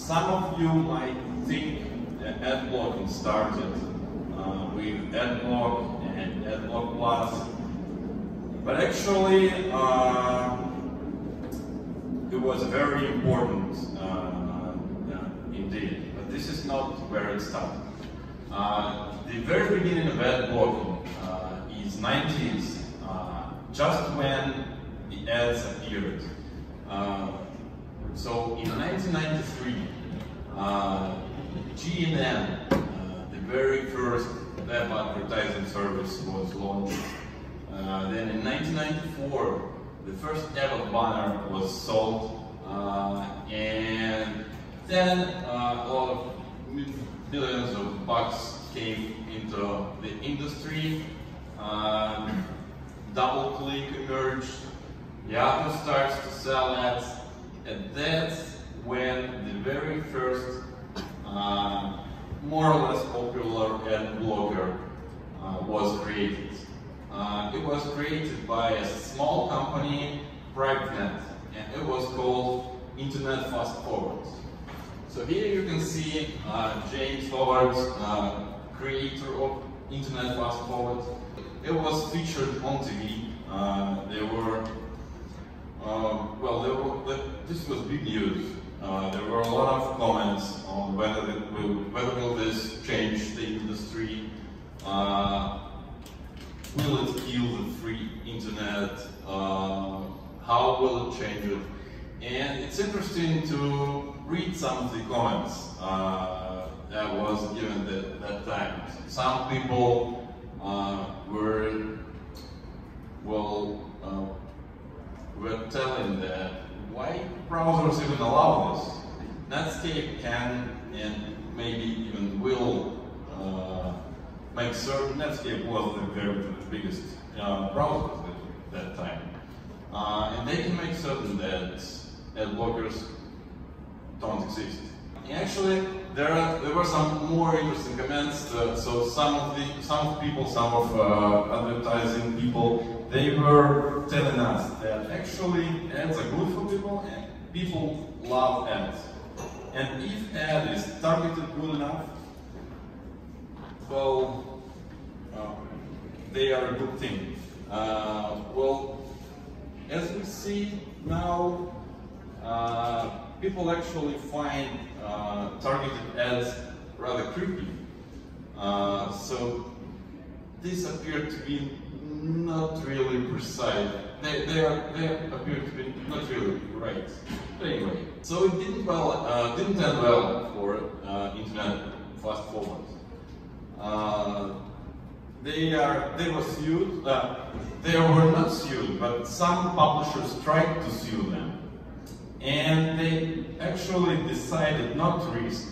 some of you might think that ad blocking started uh, with adblock and adblock plus, but actually uh, it was very important uh, indeed. But this is not where it started. Uh, the very beginning of ad blocking uh, is 90s, uh, just when the ads appeared. So in 1993, GNN, the very first web advertising service was launched. Uh, then in 1994, the first ever banner was sold, uh, and then uh, a lot of billions of bucks came into the industry. Um, DoubleClick emerged. Yahoo starts to sell ads, and that's when the very first uh, more or less popular ad blocker uh, was created. Uh, it was created by a small company, PrivNet, and it was called Internet Fast Forward. So here you can see uh, James Howard, uh, creator of Internet Fast Forward. It was featured on TV. Uh, there were, uh, well, were, this was big news. Uh, there were a lot of comments on whether will, whether will this change the industry. Uh, will it kill the free internet? how will it change it? And it's interesting to read some of the comments uh, that was given at that time. Some people uh, were, well, uh, were telling that why browsers even allow this? Netscape can and maybe even will uh, make certain Netscape was the very biggest uh, browser at that time. Uh, and they can make certain that ad blockers don't exist. Actually, there are, there were some more interesting comments. Uh, so some of the some of people, some of uh, advertising people, they were telling us that actually ads are good for people and people love ads. And if ad is targeted good enough, well, uh, they are a good thing. Uh, well, as we see now, uh, people actually find uh, targeted ads rather creepy. Uh, so this appeared to be not really precise. They, they, are, they appear to be not really right. But anyway, so it didn't well uh, didn't end well for uh, internet fast forward. Uh, they are they were sued. they were not sued, but some publishers tried to sue them and they actually decided not to risk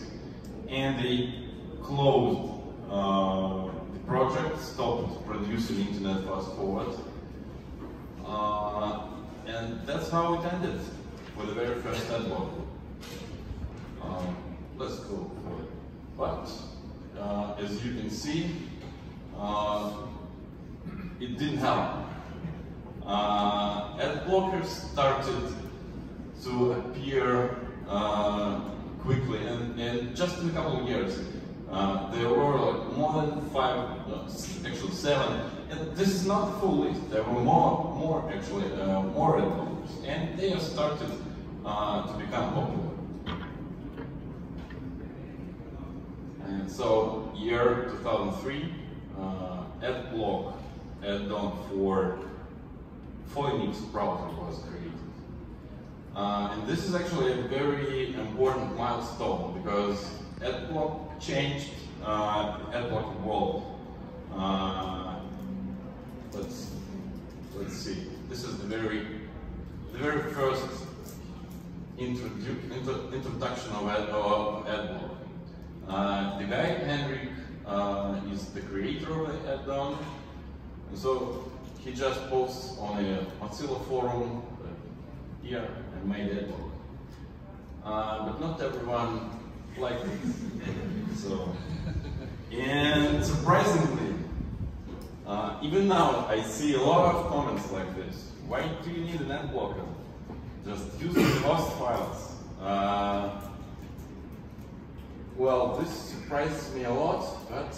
and they closed uh, project, stopped producing Internet Fast Forward. Uh, and that's how it ended for the very first network. Um, let's go for it. But uh, as you can see, uh, it didn't help. Uh, ad blockers started to appear uh, quickly. And, and, just in a couple of years, uh, there were like more than five, actually seven. And this is not the full list. There were more, more actually, uh, more developers, and they started uh, to become popular. And so, year 2003, uh, AdBlock add-on for Phoenix browser was created. Uh, and this is actually a very important milestone because AdBlock changed uh, AdBlock world. Uh, let's let's see. This is the very the very first introdu intro introduction of, ad of AdBlock. Uh, the guy Henrik uh, is the creator of add-on, and so he just posts on a Mozilla forum here and made work. Uh, but not everyone liked it. so, and surprisingly, uh, even now I see a lot of comments like this. Why do you need an ad blocker? Just use the host files. Uh, Well, this surprised me a lot, but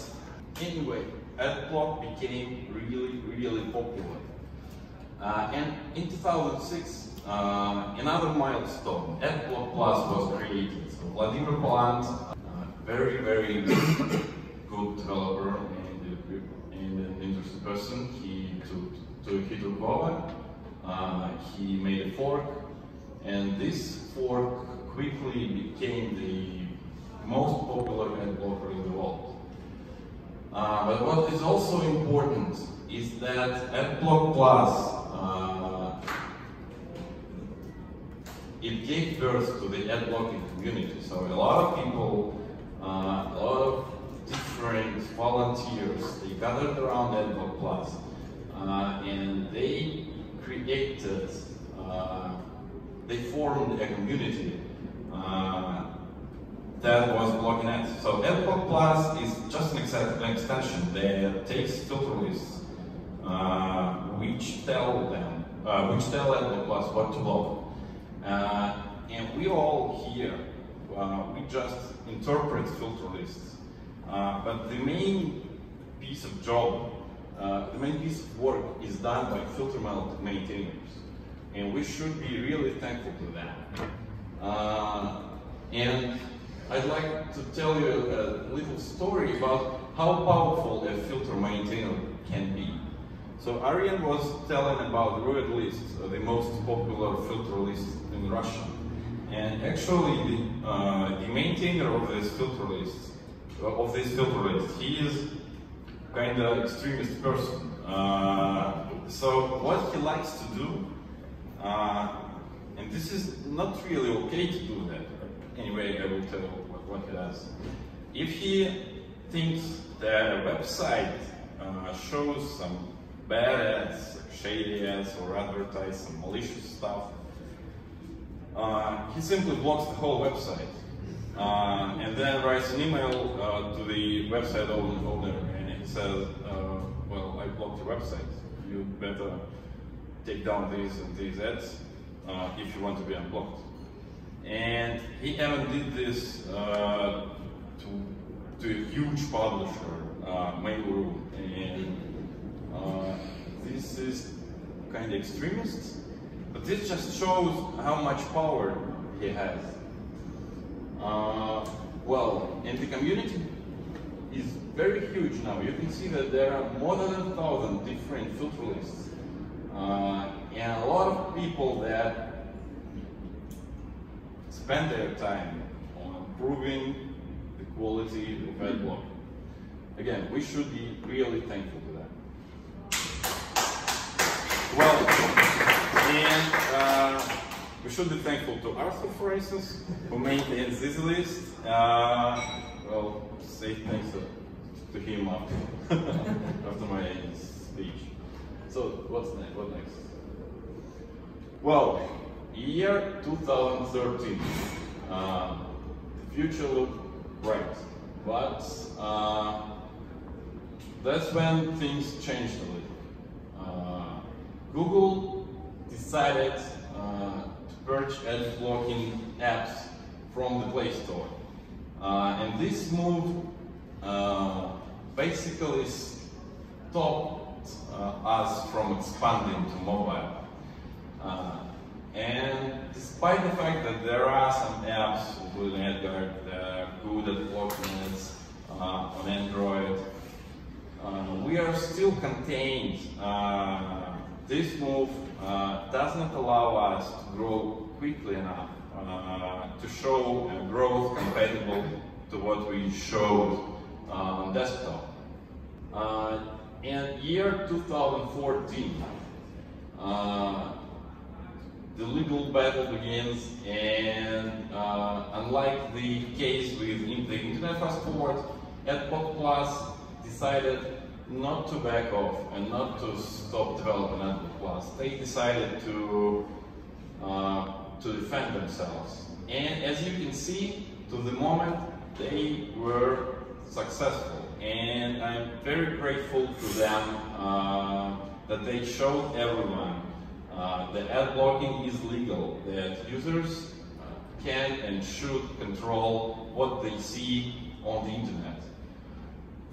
anyway, AdBlock became really, really popular. Uh, and in 2006, uh, another milestone, AdBlock Plus was created. So Wladimir Palant, uh, very, very good developer and, and an interesting person, he took, to, he took over, uh, he made a fork, and this fork quickly became the most popular ad blocker in the world. Uh, but what is also important is that AdBlock Plus uh, it gave birth to the ad blocking community. So a lot of people, uh, a lot of different volunteers, they gathered around AdBlock Plus uh, and they created, uh, they formed a community uh, that was blocking ads. So AdBlock Plus is just an, an extension that takes filter lists uh, which tell them, uh, which tell AdBlock Plus what to block. Uh, and we all here, uh, we just interpret filter lists. Uh, but the main piece of job, the main piece of work is done by filter maintainers. And we should be really thankful to them. and I'd like to tell you a little story about how powerful a filter maintainer can be. So Aryan was telling about RU AdList, uh, the most popular filter list in Russia. And actually, the, uh, the maintainer of this filter list, of this filter list, he is kind of extremist person. Uh, so what he likes to do, uh, and this is not really okay to do that. Anyway, I will tell what, what he does. If he thinks that a website uh, shows some bad ads, shady ads, or advertise some malicious stuff. Uh, he simply blocks the whole website uh, and then writes an email uh, to the website owner and he says, uh, well, I blocked your website. You better take down these and these ads uh, if you want to be unblocked. And he even did this uh, to, to a huge publisher, uh, Mail.ru, and uh, this is kind of extremist, but this just shows how much power he has. Uh, well, and the community is very huge now. You can see that there are more than a thousand different filter lists. Uh, and a lot of people that spend their time on improving the quality of AdBlock. Again, we should be really thankful to that. Well, and uh, we should be thankful to Arthur, for instance, who maintains this list. Uh, well, say thanks to, him after, after my speech. So, what's next? What next? Well, year 2013. Uh, the future looked bright, but uh, that's when things changed a little. Google decided uh, to purge ad blocking apps from the Play Store. Uh, and this move uh, basically stopped uh, us from expanding to mobile. Uh, and despite the fact that there are some apps, including AdGuard, that are good at blocking ads uh, on Android, we are still contained this move uh, does not allow us to grow quickly enough uh, to show growth compatible to what we showed uh, on desktop. Uh, in year 2014, uh, the legal battle begins and uh, unlike the case with the Internet Fast Forward, AdBlock Plus decided not to back off and not to stop developing AdBlock Plus. They decided to, uh, to defend themselves. And as you can see, to the moment, they were successful. And I'm very grateful to them uh, that they showed everyone uh, that ad blocking is legal, that users can and should control what they see on the internet.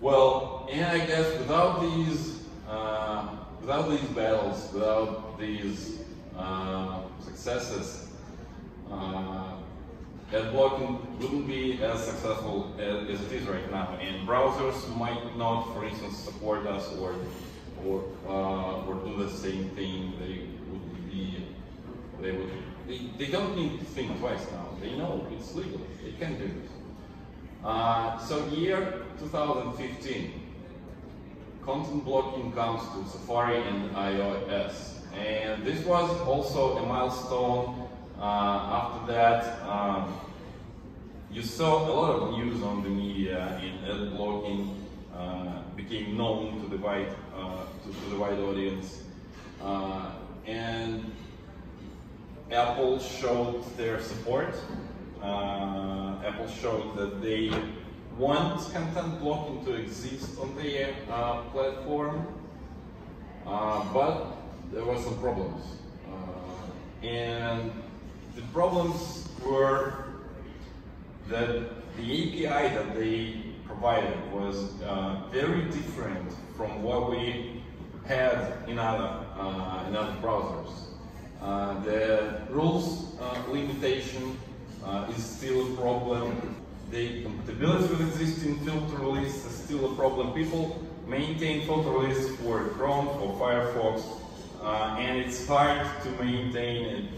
Well, and I guess without these, uh, without these battles, without these uh, successes, uh, ad blocking wouldn't be as successful as, as, it is right now, and browsers might not, for instance, support us or or uh, or do the same thing. They would be they would they, they don't need to think twice now. They know it's legal. They can do this. Uh, so year 2015, content blocking comes to Safari and iOS. And this was also a milestone. Uh, after that, um, you saw a lot of news on the media and ad blocking uh, became known to the wide, uh, to, to, the wide audience. Uh, and Apple showed their support. Uh, Apple showed that they want content blocking to exist on their uh, platform, uh, but there were some problems. Uh, and the problems were that the API that they provided was uh, very different from what we had in other, in other browsers. The rules limitation uh, is still a problem. The compatibility with existing filter lists is still a problem. People maintain filter lists for Chrome, for Firefox, uh, and it's hard to maintain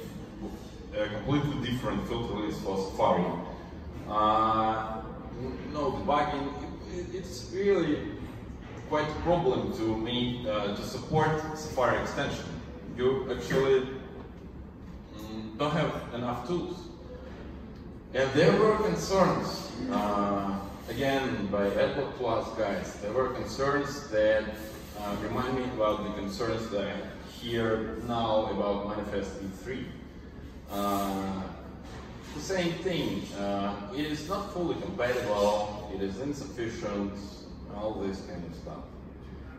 a, a, completely different filter list for Safari. Uh, no debugging, it, it's really quite a problem to make uh, to support Safari extension. You actually don't have enough tools. And there were concerns, uh, again, by Adblock Plus guys, there were concerns that uh, remind me about the concerns that I hear now about Manifest v3. Uh, the same thing, uh, it is not fully compatible, it is insufficient, all this kind of stuff.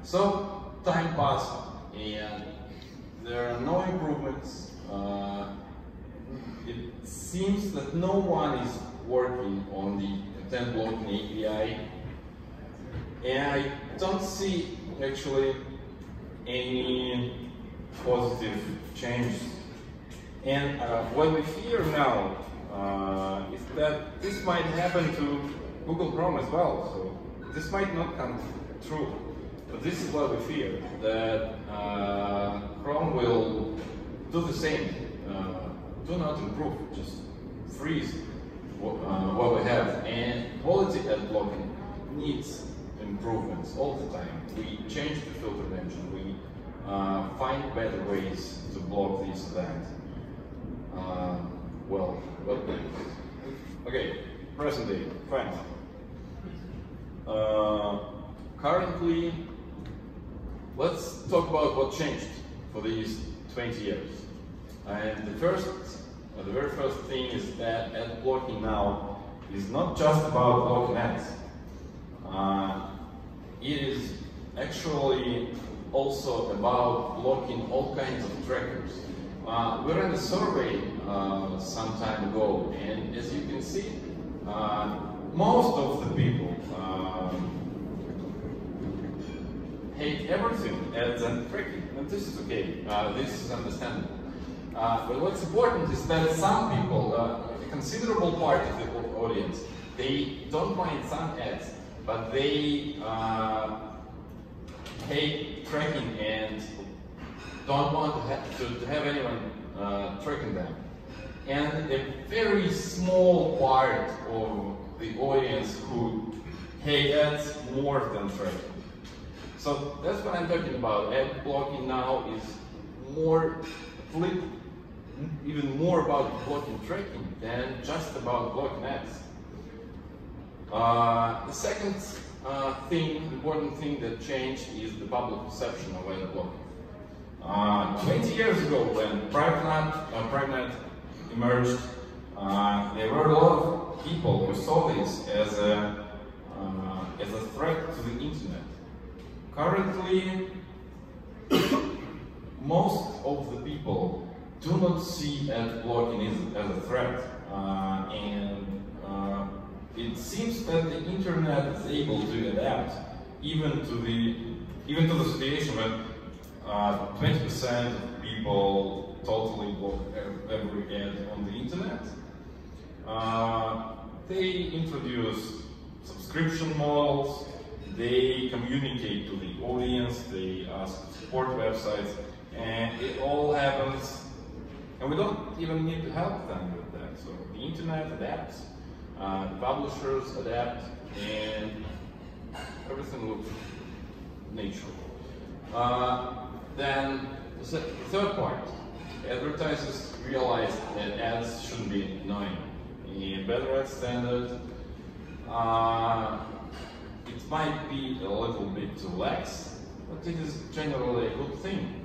So, time passed, and there are no improvements, uh, it seems that no one is working on the content blocking API, and I don't see actually any positive change. And uh, what we fear now uh, is that this might happen to Google Chrome as well. So this might not come true. But this is what we fear, that uh, Chrome will do the same. Do not improve, just freeze what, uh, what we have. And quality ad blocking needs improvements all the time. We change the filter engine, we uh, find better ways to block this event. Uh, well, what next? Okay, present day, fine. Uh, currently, let's talk about what changed for these 20 years. And the first the very first thing is that ad blocking now is not just about blocking ads. Uh, it is actually also about blocking all kinds of trackers. Uh, we ran a survey uh, some time ago, and as you can see, uh, most of the people um, hate everything ads and tracking, and this is okay. Uh, this is understandable. Uh, but what's important is that some people, uh, a considerable part of the audience, they don't mind some ads, but they uh, hate tracking and don't want to have, to, to have anyone uh, tracking them. And a very small part of the audience who hate ads more than tracking. So that's what I'm talking about. Ad blocking now is more flip even more about blocking tracking than just about blocking ads. Uh, the second uh, thing, important thing that changed is the public perception of ad blocking. Uh, 20 years ago, when PrivNet, uh, emerged, uh, there were a lot of people who saw this as a, uh, as a threat to the internet. Currently, most of the people do not see ad blocking as, as a threat. Uh, and uh, it seems that the internet is able to adapt even to the even to the situation when 20% uh, of people totally block every ad on the internet. Uh, they introduce subscription models, they communicate to the audience, they ask support websites, and it all happens, and we don't even need to help them with that. So the internet adapts, uh, publishers adapt, and everything looks natural. Uh, then the third point, advertisers realize that ads shouldn't be annoying. In better ad standard, uh, it might be a little bit too lax, but it is generally a good thing.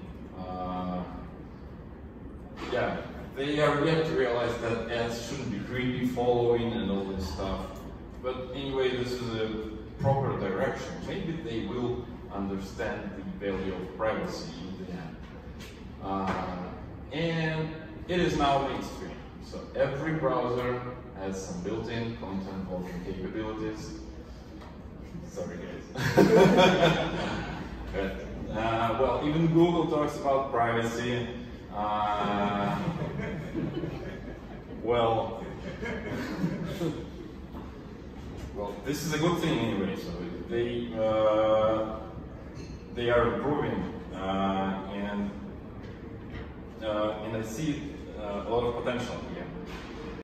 Yeah, they are yet to realize that ads shouldn't be creepy following and all this stuff. But anyway, this is a proper direction. Maybe they will understand the value of privacy in the end. Uh, and it is now mainstream. So every browser has some built-in content blocking capabilities. Sorry guys. but, uh, well, even Google talks about privacy. Uh, well, well, this is a good thing anyway. So they uh, they are improving, uh, and uh, and I see uh, a lot of potential here.